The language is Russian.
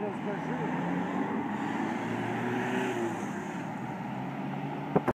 Розкажи.